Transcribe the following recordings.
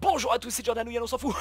Bonjour à tous, c'est Jordan on s'en fout.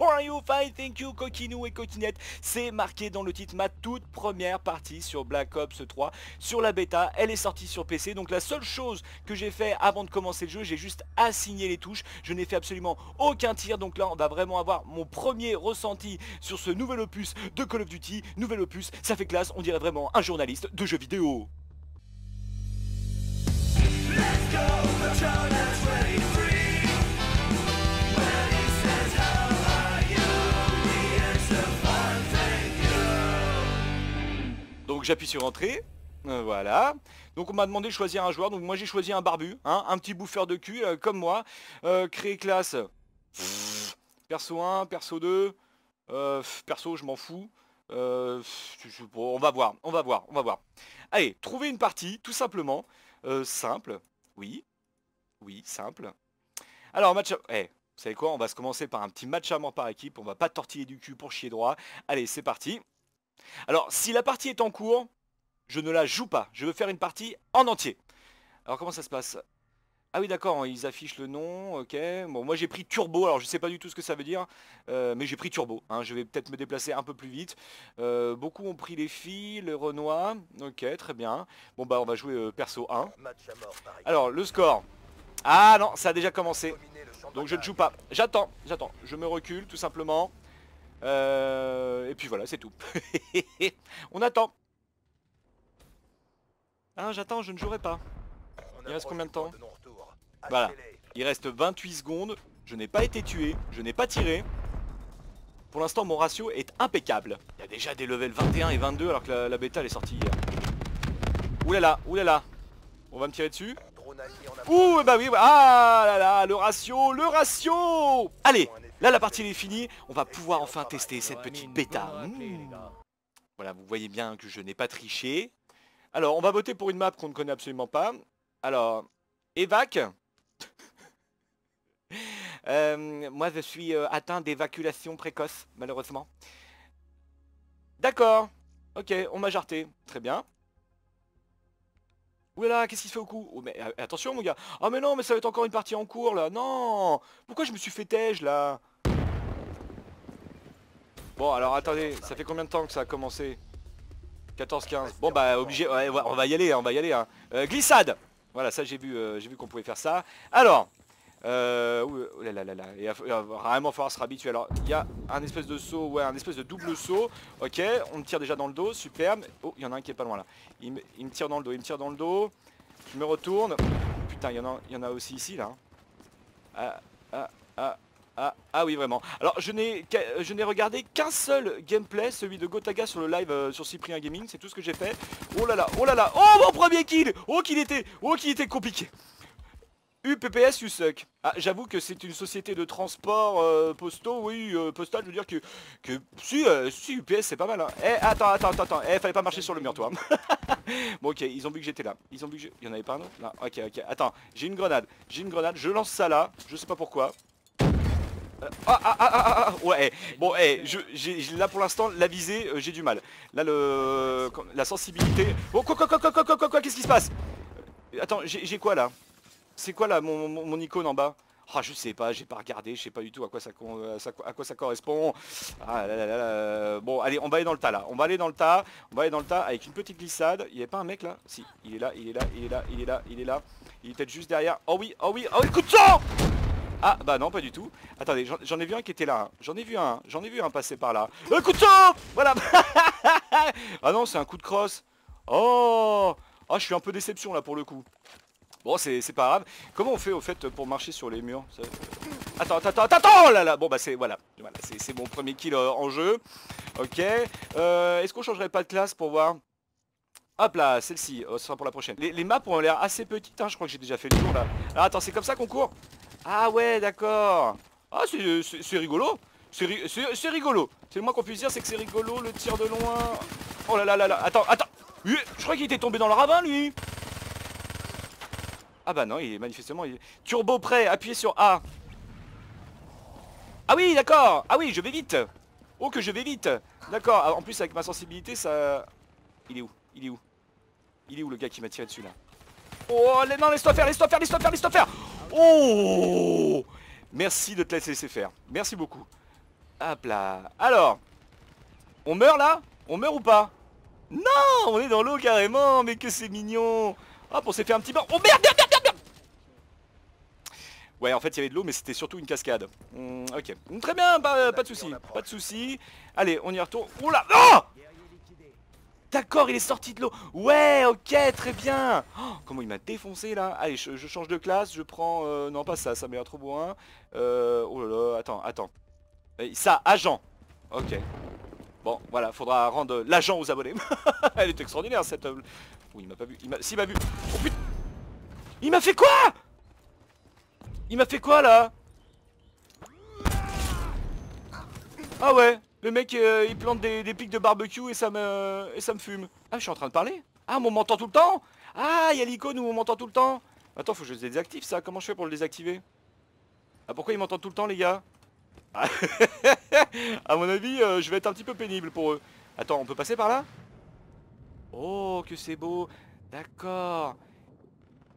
How are you? Fine, thank you, coquinou et coquinette. C'est marqué dans le titre ma toute première partie sur Black Ops 3 sur la bêta. Elle est sortie sur PC, donc la seule chose que j'ai fait avant de commencer le jeu, j'ai juste assigné les touches. Je n'ai fait absolument aucun tir, donc là on va vraiment avoir mon premier ressenti sur ce nouvel opus de Call of Duty. Nouvel opus, ça fait classe, on dirait vraiment un journaliste de jeux vidéo. Donc j'appuie sur entrée. Euh, voilà. Donc on m'a demandé de choisir un joueur. Donc moi j'ai choisi un barbu, hein, un petit bouffeur de cul euh, comme moi. Euh, créer classe. perso 1, perso 2. perso je m'en fous. on va voir, on va voir, on va voir. Allez, trouver une partie, tout simplement. simple. Oui. Oui, simple. Alors match... Eh, vous savez quoi? On va se commencer par un petit match à mort par équipe. On va pas tortiller du cul pour chier droit. Allez, c'est parti. Alors, si la partie est en cours, je ne la joue pas. Je veux faire une partie en entier. Alors, comment ça se passe? Ah oui d'accord, ils affichent le nom, ok. Bon moi j'ai pris turbo, alors je sais pas du tout ce que ça veut dire, euh, mais j'ai pris turbo. Hein. Je vais peut-être me déplacer un peu plus vite. Euh, beaucoup ont pris les filles, le Renoir, ok très bien. Bon bah on va jouer euh, perso 1. Alors le score. Ah non, ça a déjà commencé. Donc je ne joue pas. J'attends, j'attends. Je me recule tout simplement. Euh, et puis voilà, c'est tout. On attend. Ah, j'attends, je ne jouerai pas. Il reste combien de temps Voilà. Il reste 28 secondes. Je n'ai pas été tué. Je n'ai pas tiré. Pour l'instant, mon ratio est impeccable. Il y a déjà des levels 21 et 22 alors que la, bêta elle est sortie hier. Oulala, oulala. On va me tirer dessus. Ouh, bah oui, ah là là, le ratio, le ratio Allez, Là, la partie est finie. On va pouvoir enfin tester cette petite bêta. Hmm. Voilà, vous voyez bien que je n'ai pas triché. Alors, on va voter pour une map qu'on ne connaît absolument pas. Alors, Evac. Euh, moi, je suis euh, atteint d'évacuation précoce, malheureusement. D'accord. Ok, on m'a jarté. Très bien. Oulala, qu'est-ce qu'il fait au cou? Oh, mais, euh, Attention, mon gars. Oh, mais non, mais ça va être encore une partie en cours, là. Non Pourquoi je me suis fait tège, là? Bon alors attendez, ça fait combien de temps que ça a commencé? 14-15. Bon bah obligé, on va y aller, hein, on va y aller. Hein. Euh, glissade Voilà, ça j'ai vu, euh, j'ai vu qu'on pouvait faire ça. Alors, euh, oh là là là là, il va, vraiment falloir se habituer. Alors, il y a un espèce de saut, ouais, un espèce de double saut. Ok, on me tire déjà dans le dos, superbe. Oh, il y en a un qui est pas loin là. Il me, tire dans le dos, il me tire dans le dos. Je me retourne. Putain, il y en a, il y en a aussi ici là. Ah, ah, ah. Ah, ah oui vraiment. Alors je n'ai je n'ai regardé qu'un seul gameplay, celui de Gotaga sur le live euh, sur Cyprien Gaming, c'est tout ce que j'ai fait. Oh là là, oh là là, oh mon premier kill Oh qu'il était, oh qu'il était compliqué UPPS you suck. Ah, j'avoue que c'est une société de transport euh, postaux, oui, euh, postal, je veux dire que, si, si UPS c'est pas mal. Hein. Eh, attends, attends, attends, attends, eh, fallait pas marcher sur le mur, toi. bon, ok, ils ont vu que j'étais là. Ils ont vu que il y en avait pas un autre? Là, ok, ok. Attends, j'ai une grenade, j'ai une grenade, je lance ça là, je sais pas pourquoi. Ah, ah, ah, ah, ah, ouais, bon, eh, je, là pour l'instant, la visée, j'ai du mal. Là, le, la sensibilité... Oh, quoi, quoi, quoi, quoi, quoi, quoi, quoi, qu'est-ce qui se passe? Attends, j'ai quoi là? C'est quoi là, mon, mon, icône en bas? Ah je sais pas, j'ai pas regardé, je sais pas du tout à quoi ça, à quoi ça correspond. Ah là là là Bon allez, on va aller dans le tas là. On va aller dans le tas. On va aller dans le tas avec une petite glissade. Il n'y a pas un mec là? Si, il est là, il est là, il est là, il est là, il est là. Il est peut-être juste derrière. Oh oui, oh oui, oh oui, coup de sang ah bah non pas du tout. Attendez j'en ai vu un qui était là hein. J'en ai vu un J'en ai vu un passer par là. Un coup de sang Voilà. Ah non c'est un coup de crosse. Oh! Ah je suis un peu déception là pour le coup. Bon c'est pas grave. Comment on fait au fait pour marcher sur les murs Attends attends attends attends là là! Bon bah c'est voilà, voilà c'est mon premier kill euh, en jeu. Ok. Euh, Est-ce qu'on changerait pas de classe pour voir? Hop là, celle-ci, oh, ce sera pour la prochaine. Les, maps ont l'air assez petites, hein. je crois que j'ai déjà fait le tour là. Alors attends, c'est comme ça qu'on court? Ah ouais, d'accord. Ah, c'est rigolo. C'est rigolo. C'est le moins qu'on puisse dire, c'est que c'est rigolo, le tir de loin. Oh là là là là. Attends, attends. Je crois qu'il était tombé dans le ravin, lui. Ah bah non, il est manifestement... Turbo prêt, appuyez sur A. Ah oui, d'accord. Ah oui, je vais vite. Oh, que je vais vite. D'accord. Ah, en plus, avec ma sensibilité, ça... Il est où? Il est où? Il est où le gars qui m'a tiré dessus, là? Oh, non, laisse-toi faire, laisse-toi faire, laisse-toi faire, laisse-toi faire Oh Merci de te laisser faire. Merci beaucoup. Hop là. Alors, on meurt là? On meurt ou pas? Non, on est dans l'eau carrément, mais que c'est mignon. Hop, on s'est fait un petit bain. Oh merde, merde, merde, merde Ouais, en fait, il y avait de l'eau, mais c'était surtout une cascade. Hmm, ok. Très bien, pas, pas de soucis. Pas de soucis. Allez, on y retourne. Oula Oh D'accord, il est sorti de l'eau. Ouais, ok, très bien. Oh, comment il m'a défoncé là Allez, je, change de classe, je prends... Euh, non, pas ça, ça m'a l'air trop loin. Euh, oh là là, attends, attends. Euh, ça, agent. Ok. Bon, voilà, faudra rendre l'agent aux abonnés. Elle est extraordinaire cette... Oui, il m'a pas vu. Il m'a... Si, il m'a vu. Oh putain Il m'a fait quoi? Il m'a fait quoi là? Ah ouais le mec, euh, il plante des, pics de barbecue et ça me fume. Ah, je suis en train de parler? Ah, on m'entend tout le temps? Ah, il y a l'icône où on m'entend tout le temps Attends, faut que je désactive ça. Comment je fais pour le désactiver? Ah, pourquoi ils m'entendent tout le temps, les gars? Ah, À mon avis, euh, je vais être un petit peu pénible pour eux. Attends, on peut passer par là? Oh, que c'est beau D'accord.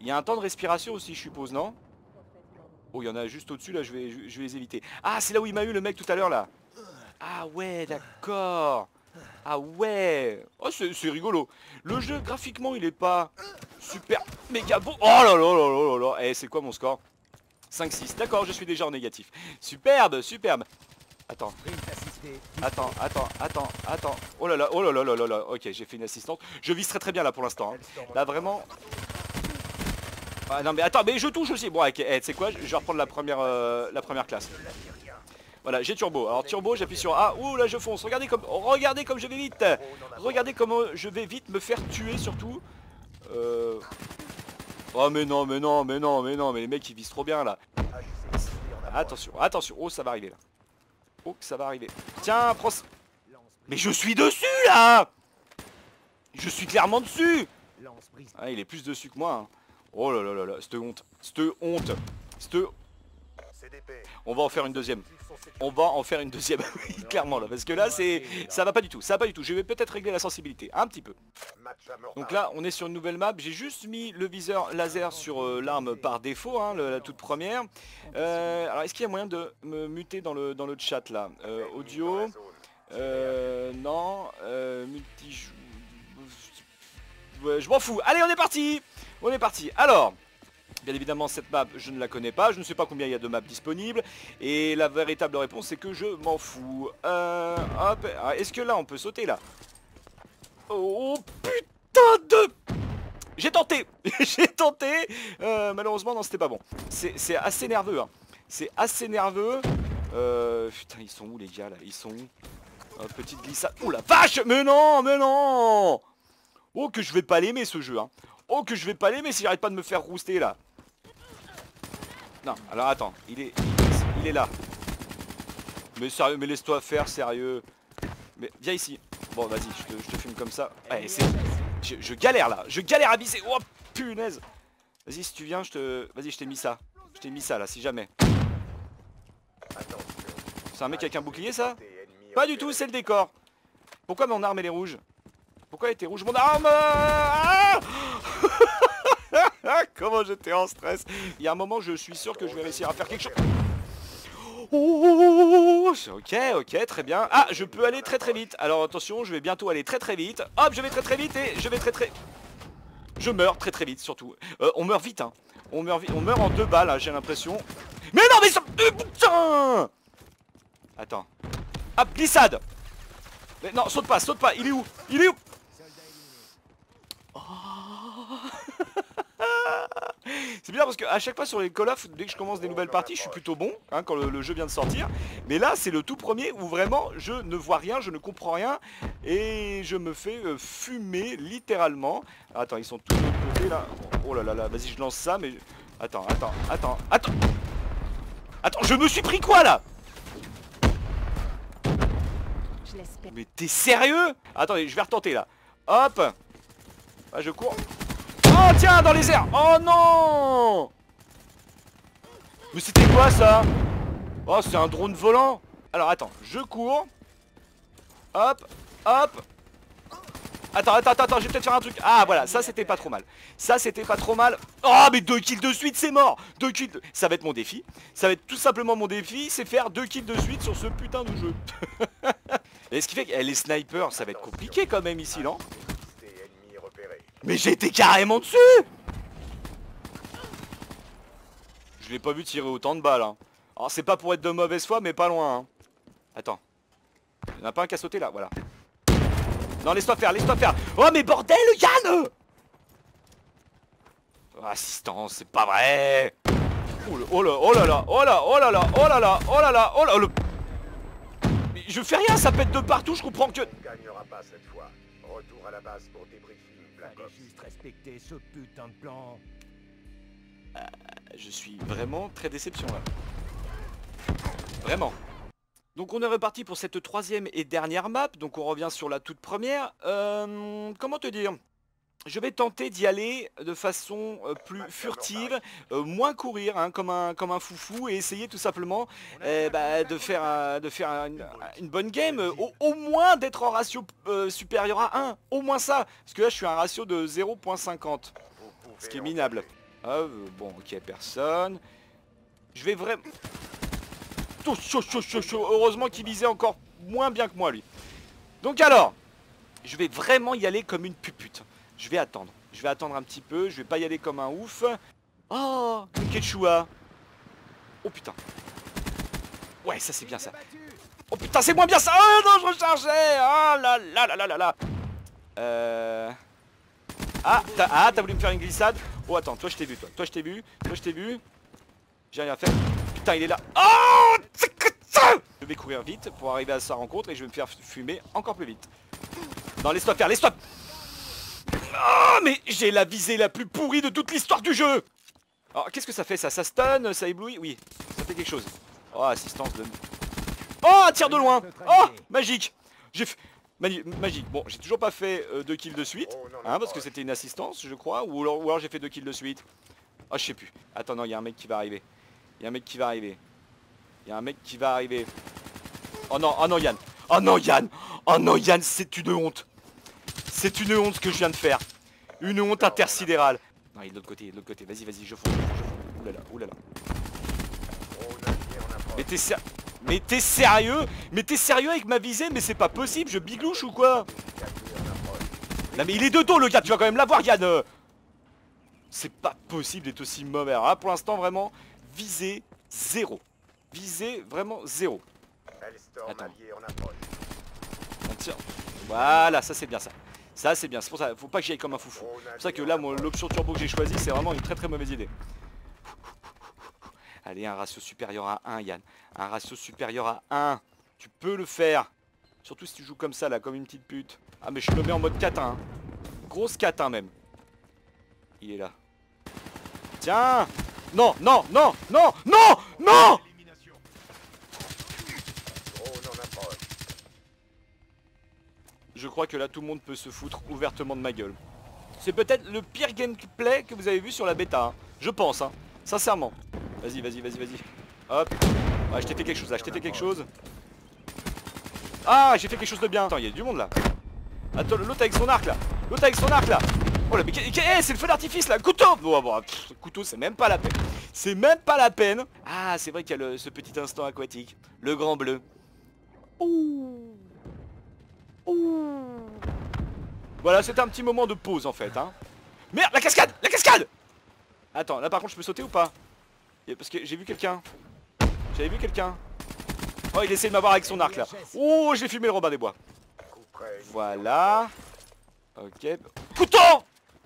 Il y a un temps de respiration aussi, je suppose, non? Oh, il y en a juste au-dessus, là, je vais, je vais les éviter. Ah, c'est là où il m'a eu le mec tout à l'heure, là ah ouais, d'accord. Ah ouais. Oh, c'est rigolo. Le jeu, graphiquement, il est pas super méga beau. Oh là là là là là. Eh, c'est quoi mon score? 5-6. D'accord, je suis déjà en négatif. Superbe, superbe. Attends. Attends, attends, attends, attends. Oh là là, oh là là là là là. Ok, j'ai fait une assistante. Je vise très très bien là pour l'instant. Hein. Là vraiment. Ah non mais attends, mais je touche aussi. Bon, ok, eh, tu sais quoi, je vais reprendre la première, euh, la première classe. Voilà, j'ai turbo. Alors turbo, j'appuie sur A. Ouh là, je fonce. Regardez comme, regardez comme je vais vite. Regardez comment je vais vite me faire tuer surtout. Euh... Oh mais non, mais non, mais non, mais non, mais les mecs ils visent trop bien là. Attention, attention. Oh, ça va arriver là. Oh, ça va arriver. Tiens, prends... Mais je suis dessus là Je suis clairement dessus Ah, il est plus dessus que moi. Hein. Oh là là là là, cette honte. Cette honte. Cette on va en faire une deuxième. On va en faire une deuxième, clairement là, parce que là c'est, ça va pas du tout, ça va pas du tout. Je vais peut-être régler la sensibilité, un petit peu. Donc là, on est sur une nouvelle map. J'ai juste mis le viseur laser sur euh, l'arme par défaut, hein, la toute première. Euh, alors, est-ce qu'il y a moyen de me muter dans le dans le chat là? Euh, Audio? non. multi. je m'en fous. Allez, on est parti. On est parti. Alors. Bien évidemment, cette map, je ne la connais pas. Je ne sais pas combien il y a de maps disponibles. Et la véritable réponse, c'est que je m'en fous. Euh, hop. Ah, est-ce que là, on peut sauter, là? Oh, putain de... J'ai tenté J'ai tenté euh, Malheureusement, non, c'était pas bon. C'est assez nerveux, hein. C'est assez nerveux. Euh, putain, ils sont où, les gars, là? Ils sont où? Oh, Petite glissade. Oh, la vache Mais non Mais non Oh, que je vais pas l'aimer, ce jeu, hein. Oh, que je vais pas l'aimer si j'arrête pas de me faire rouster, là. Non, alors attends, il est, il est là. Mais sérieux, mais laisse-toi faire, sérieux. Mais viens ici. Bon, vas-y, je te, filme comme ça. Ouais, c'est... Je, galère là, je galère à viser. Oh punaise. Vas-y, si tu viens, je te... Vas-y, je t'ai mis ça. Je t'ai mis ça là, si jamais. C'est un mec avec un bouclier ça? Pas du tout, c'est le décor. Pourquoi mon arme elle est rouge? Pourquoi elle était rouge? Mon arme ah Comment j'étais en stress. Il y a un moment, je suis sûr que je vais réussir à faire quelque chose. Oh, ok, ok, très bien. Ah, je peux aller très très vite. Alors attention, je vais bientôt aller très très vite. Hop, je vais très très vite et je vais très très... Je meurs très très vite surtout. Euh, on meurt vite, hein. On meurt. On meurt en deux balles, hein, j'ai l'impression. Mais non, mais ça... Putain Attends. Hop, glissade Mais non, saute pas, saute pas. Il est où? Il est où? C'est bien parce qu'à chaque fois sur les Call of, dès que je commence des nouvelles parties, je suis plutôt bon, hein, quand le, jeu vient de sortir. Mais là, c'est le tout premier où vraiment je ne vois rien, je ne comprends rien. Et je me fais euh, fumer littéralement. Attends, ils sont tous de l'autre côté là. Oh là là là, vas-y, je lance ça, mais... Attends, attends, attends, attends Attends, je me suis pris quoi là? Mais t'es sérieux? Attendez, je vais retenter là. Hop ah, je cours. Oh tiens, dans les airs Oh non Mais c'était quoi ça? Oh, c'est un drone volant Alors attends, je cours. Hop, hop. Attends, attends, attends, je vais peut-être faire un truc. Ah voilà, ça c'était pas trop mal. Ça c'était pas trop mal. Oh mais deux kills de suite, c'est mort Deux kills, de... ça va être mon défi. Ça va être tout simplement mon défi, c'est faire deux kills de suite sur ce putain de jeu. Et ce qui fait que les snipers, ça va être compliqué quand même ici, non? Mais j'étais carrément dessus Je l'ai pas vu tirer autant de balles. Hein. Alors c'est pas pour être de mauvaise foi, mais pas loin. Hein. Attends. Il y en a pas un qui a sauté là, voilà. Non, laisse-toi faire, laisse-toi faire. Oh, mais bordel, Yann Assistance, c'est pas vrai Oh là, oh là là, oh là, oh là là, oh là là, oh là là, oh là, Mais je fais rien, ça pète de partout, je comprends que... On gagnera pas cette fois. Retour à la base pour Black Ops. juste respecter ce putain de plan. Euh, je suis vraiment très déception là. Vraiment. Donc on est reparti pour cette troisième et dernière map, donc on revient sur la toute première. Euh, comment te dire? Je vais tenter d'y aller de façon euh, plus furtive, euh, moins courir hein, comme, un, comme un foufou et essayer tout simplement eh bah, de faire, de faire une, bonne game, au, moins d'être en ratio supérieur à 1, au moins ça, parce que là je suis à un ratio de 0.50, ce qui est minable. Ah, bon ok personne, je vais vraiment... Heureusement qu'il visait encore moins bien que moi lui. Donc alors, je vais vraiment y aller comme une pupute. Je vais attendre. Je vais attendre un petit peu. Je vais pas y aller comme un ouf. Oh, quechua. Oh putain. Ouais, ça c'est bien ça. Oh putain, c'est moins bien ça. Oh non, je rechargeais. Oh là là là là là là. Euh... Ah, t'as ah, voulu me faire une glissade? Oh attends, toi je t'ai vu, toi. Toi je t'ai vu. Toi je t'ai vu. J'ai rien fait. Putain, il est là. Oh Je vais courir vite pour arriver à sa rencontre et je vais me faire fumer encore plus vite. Non, laisse-toi faire, laisse-toi Oh, mais j'ai la visée la plus pourrie de toute l'histoire du jeu Alors, qu'est-ce que ça fait ça? Ça stun Ça éblouit? Oui, ça fait quelque chose. Oh, assistance de... Oh, un tir de loin Oh, magique J'ai fait... magique. Bon, j'ai toujours pas fait 2 euh, kills de suite, hein, parce que c'était une assistance, je crois, ou alors, alors j'ai fait 2 kills de suite. Ah, je sais plus. Attends, non, il y a un mec qui va arriver. Il y a un mec qui va arriver. Il y a un mec qui va arriver. Oh non, oh non Yann. Oh non Yann. Oh non Yann, c'est une honte. C'est une honte ce que je viens de faire. Une honte intersidérale. Non, il est de l'autre côté, il est de l'autre côté. Vas-y, vas-y, je fonce, je fonce. Oulala, oulala. Mais t'es sérieux Mais t'es sérieux? Mais t'es sérieux avec ma visée? Mais c'est pas possible, je biglouche ou quoi? Non mais il est de dos le gars, tu vas quand même l'avoir Yann C'est pas possible d'être aussi mauvais. Alors là pour l'instant vraiment, visée zéro. Visée vraiment zéro. Attends. Voilà, ça c'est bien ça. Ça c'est bien, c'est pour ça, faut pas que j'y aille comme un foufou. C'est pour ça que là, l'option turbo que j'ai choisi c'est vraiment une très très mauvaise idée. Allez, un ratio supérieur à 1, Yann. Un ratio supérieur à 1. Tu peux le faire. Surtout si tu joues comme ça, là, comme une petite pute. Ah, mais je le mets en mode catin. Hein. Grosse catin, même. Il est là. Tiens non, non, non, non, non, non Je crois que là tout le monde peut se foutre ouvertement de ma gueule. C'est peut-être le pire gameplay que vous avez vu sur la bêta. Hein. Je pense, hein. Sincèrement. Vas-y, vas-y, vas-y, vas-y. Hop. Je t'ai fait quelque chose là, je t'ai fait quelque chose. Ah, j'ai fait quelque chose de bien. Attends, il y a du monde là. Attends, l'autre avec son arc là. L'autre avec son arc là. Oh là, mais eh, c'est le feu d'artifice là, couteau bon, bon, Couteau, c'est même pas la peine. C'est même pas la peine. Ah, c'est vrai qu'il y a ce petit instant aquatique. Le grand bleu. Ouh. Voilà, c'était un petit moment de pause en fait. Hein. Merde, la cascade La cascade Attends, là par contre, je peux sauter ou pas? Parce que j'ai vu quelqu'un. J'avais vu quelqu'un. Oh, il essaie de m'avoir avec son arc là. Oh, j'ai fumé le Robin des Bois. Voilà. Ok. Couteau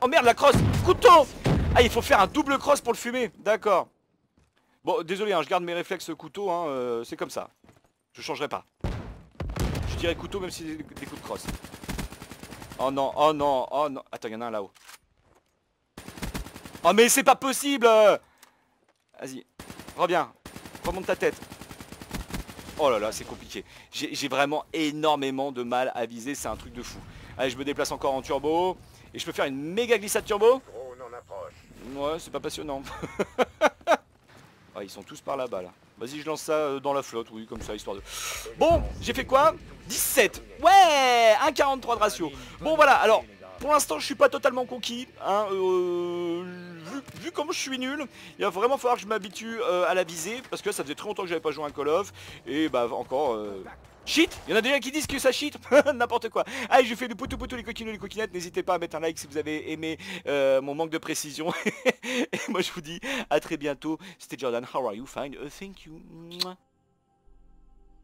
Oh merde, la crosse Couteau Ah, il faut faire un double cross pour le fumer. D'accord. Bon, désolé, hein, je garde mes réflexes couteau, hein, euh, c'est comme ça. Je changerai pas. Je dirais couteau même si des, des coups de crosse. Oh non, oh non, oh non. Attends, il y en a un là-haut. Oh mais c'est pas possible Vas-y, reviens. Remonte ta tête. Oh là là, c'est compliqué. J'ai vraiment énormément de mal à viser, c'est un truc de fou. Allez, je me déplace encore en turbo. Et je peux faire une méga glissade turbo? Ouais, c'est pas passionnant. oh, ils sont tous par là-bas là. Vas-y, je lance ça euh, dans la flotte, oui, comme ça, histoire de... Bon, j'ai fait quoi? 17 Ouais 1,43 de ratio. Bon, voilà, alors, pour l'instant, je suis pas totalement conquis. Hein, euh, vu, vu comme je suis nul, il va vraiment falloir que je m'habitue euh, à la visée, parce que ça faisait très longtemps que j'avais pas joué un Call of, et bah encore... Shit Il y en a déjà qui disent que ça cheat N'importe quoi. Allez je fais du poutou poutou les coquinous les coquinettes. N'hésitez pas à mettre un like si vous avez aimé euh, mon manque de précision. Et moi je vous dis à très bientôt. C'était Jordan, how are you? Fine, Uh, thank you.